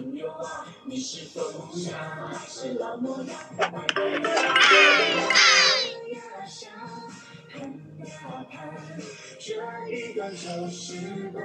朋友啊，你是否想还是老模样？哎哎哎！呀呀，看呀看，这一段旧时光。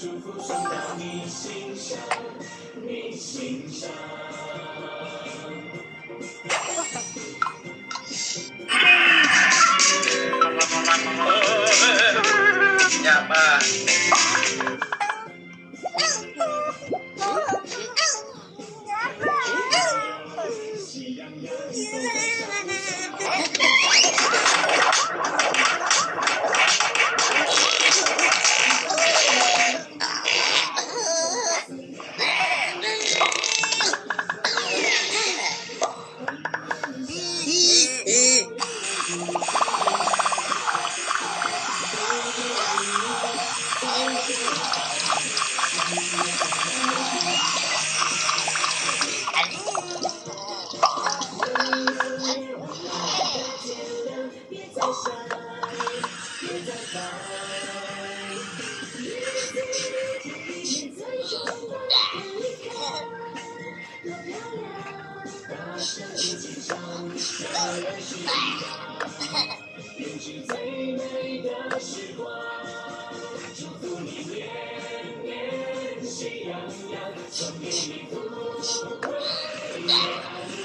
祝福送到你心上你心上开始编织最美的时光，祝福你年年喜洋洋，你安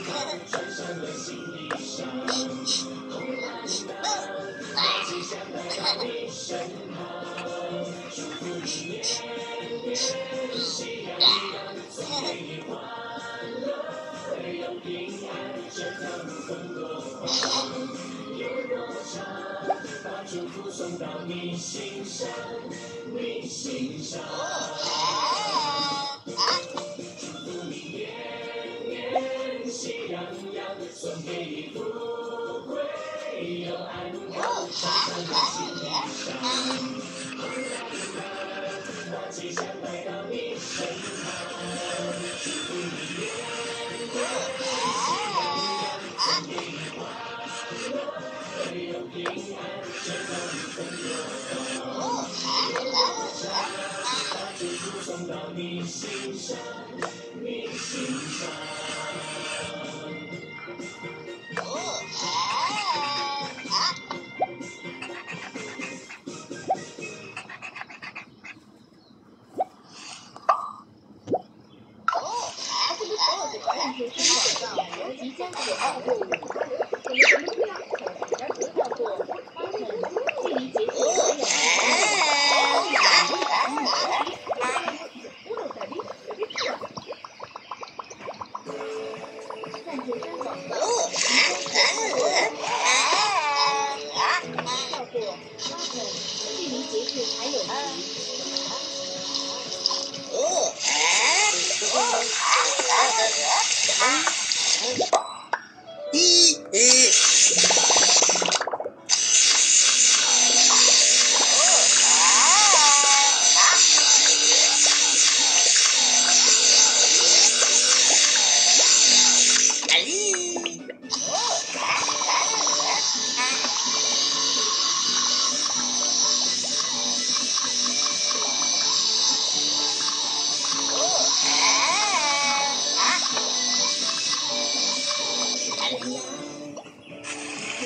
康，穿上了新衣裳。光有多长把祝福送到你心上你心上祝福你年年喜洋洋送给你富贵又安我为了平安，找到你方向。把。还有啊。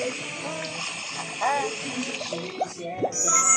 爱爱情的世在我上